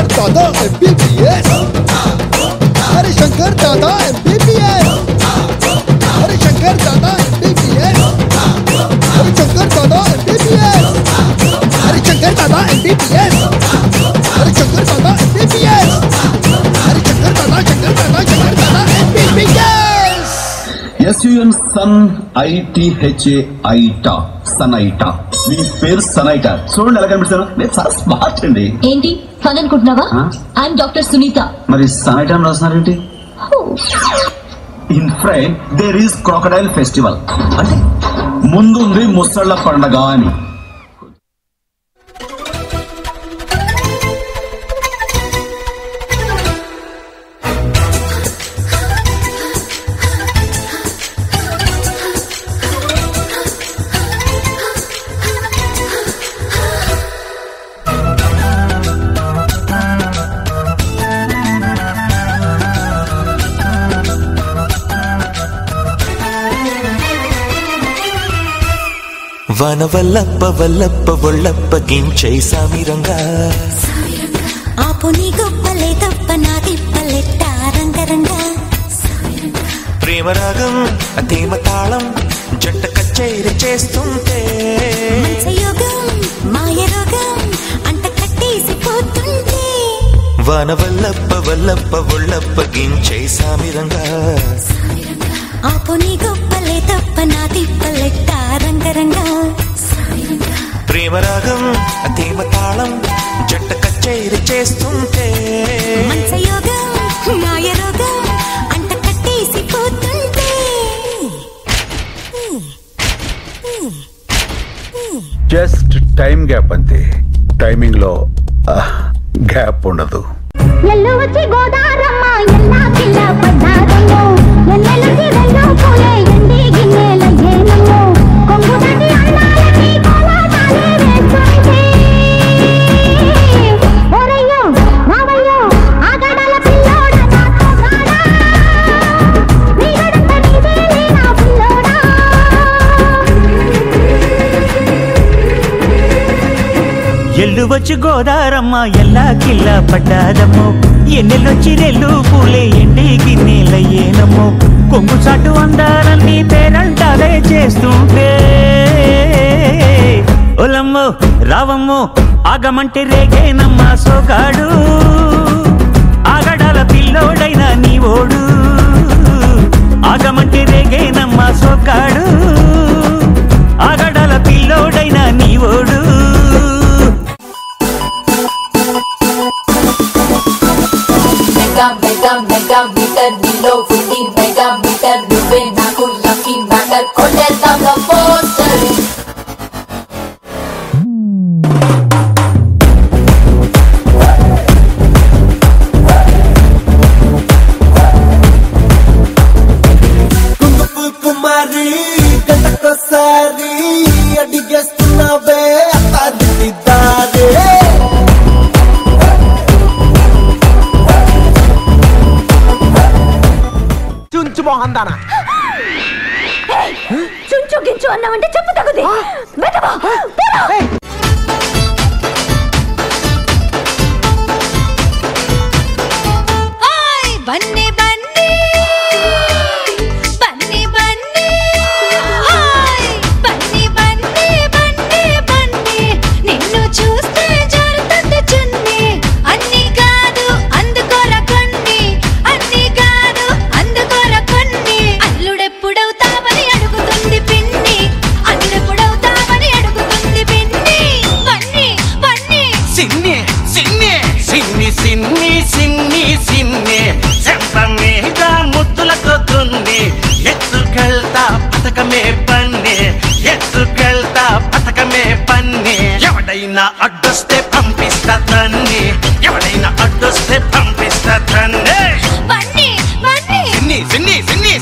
Shankar Dada M B B S Hare Shankar Dada M B B S Hare Shankar Dada M B B S Hare Shankar Dada M B B S Hare Shankar Dada M B B S S U N sun I T H A AITA Sunita మీ పేరు sun AITA చూడండి ఎలా కనిపిస్తాను నేను చాలా smart అండి. ఏంటి? Fun అనుకుంటున్నావా? ఐఎమ్ డాక్టర్ సునీత మరి Sunita రాస్తున్నారేంటి? In front there is crocodile festival అంటే ముందుంది ముసళ్ళ పండగ అని. వన వల్లప్ప వల్లప్ప ఒళ్ళప్ప గించై సామిరంగా. ఆపు నీ గొప్పలే తప్ప నా తిప్పలెట్ట రంగరంగ ప్రేమరాగం అతీమ తాళం జంట కచేరి చేస్తుంటే. రోగం వన వల్లప్ప వల్లప్ప ఒళ్ళప్ప గించై సామిరంగా. ఆపు నీ గొప్పలే తప్ప నా తిప్పలెట్ట రంగరంగ ప్రేమరాగం అతీమ తాళం జంట కచేరి చేస్తుంటే. జస్ట్ టైం గ్యాప్ అంతే. టైమింగ్లో గ్యాప్ ఉండదు. ఎల్లు వచ్చి గోదారమ్మ ఎల్లా కిల్లా పడ్డాదమ్మో. ఎన్నెల్లొచ్చి రెల్లు పూలే ఎండి గిన్నెలయ్యేనమ్మో కొంగు చాటు అందాలన్నీ పేరంటాలే చేస్తుంటే. ఒలమ్మో రావమ్మో ఆగమంటే రేగేనమ్మా సోగాడు. చుంచు మోహన్ దానా చుంచు గించు అన్నావంటే చెప్పు తగుది. ఎవడైనా అడ్డొస్తే పంపిస్తా తన్ని. ఎవడైనా అడ్డొస్తే పంపిస్తా తన్ని. సిన్ని సిన్ని సిన్ని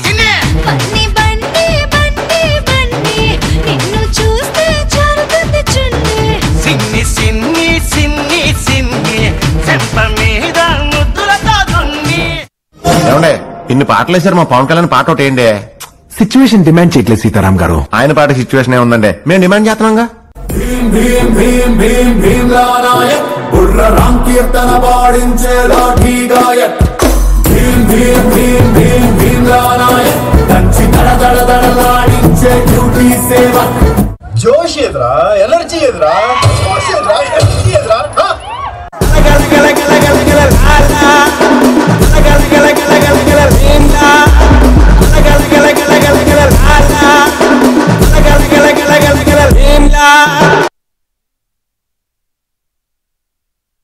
సిన్ని. చెంప మీద ముద్దుల కొద్దుంది ఏమండే ఇన్ని పాటలు వేశారు మా పవన్ కళ్యాణ్ పాట ఒకటి ఏంటి సిచ్యువేషన్ డిమాండ్ చేయట్లేదు సీతారాం గారు. ఆయన పాట సిచ్యువేషన్ ఏముందండి మేము డిమాండ్ చేస్తున్నాంగా? భీం భీం భీం భీమ్లా నాయక్ బుర్ర రామ్ కీర్తన పాడించే లాఠీ గాయక్ భీం భీం భీం భీం భీమ్లా నాయక్ దంచి దడ దడ దడలాడించే డ్యూటీ సేవ జోష్ ఎదురా ఎనర్జీ ఎదురా జోష్ ఎదురా ఎనర్జీ ఎదురా